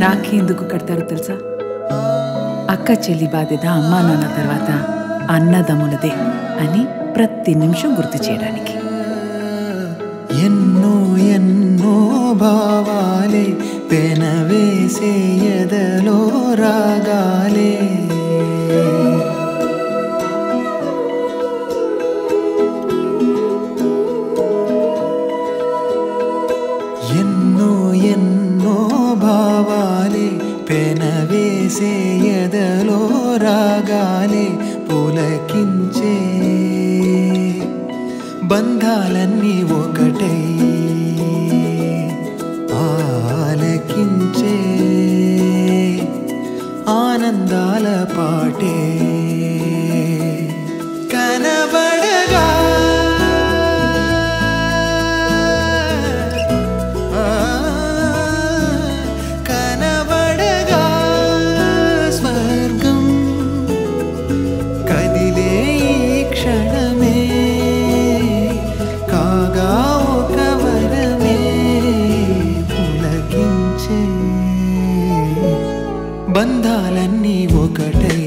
రాఖీ ఎందుకు కడతారో తెలుసా? అక్క చెల్లి బాధ్యత అమ్మా నాన్న తర్వాత అన్నదమ్ములదే అని ప్రతి నిమిషం గుర్తు చేయడానికి. ఎన్నో ఎన్నో భావాలే పెనవేసే ఎదలో పెనవేసే ఎదలో రాగాలే పులకించే. బంధాలన్నీ ఒకటై ఆలకించే. ఆనందాల పాటే. కనబ బంధాలన్నీ ఒకటై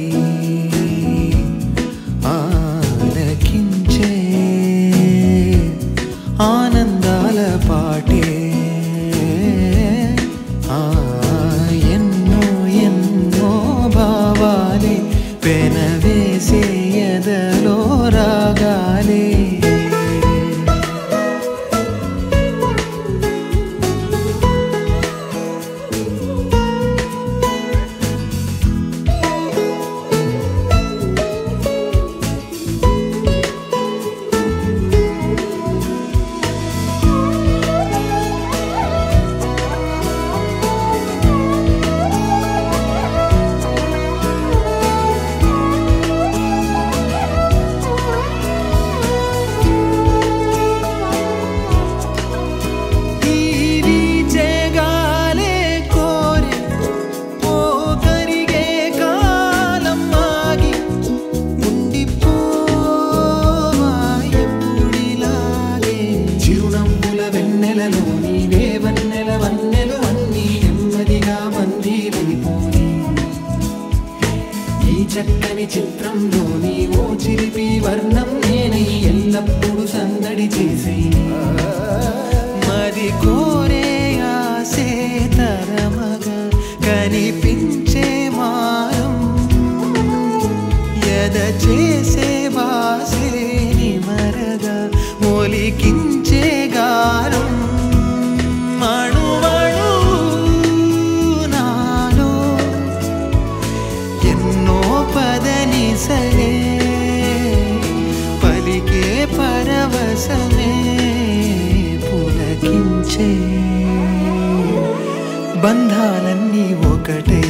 వెన్నెలలో నీవే వన్నెల వన్నెలు అన్నీ నెమ్మదిగా మందిరైపోని ఈ చక్కని చిత్రంలోని ఓ చిలిపి వర్ణం నేనై ఎల్లప్పుడూ సందడి చేసి. మరి కోరే ఆసే తరమగ కనిపించే మారం. ఎద చేసే పరవశమే పులకించే బంధాలన్నీ ఒకటే.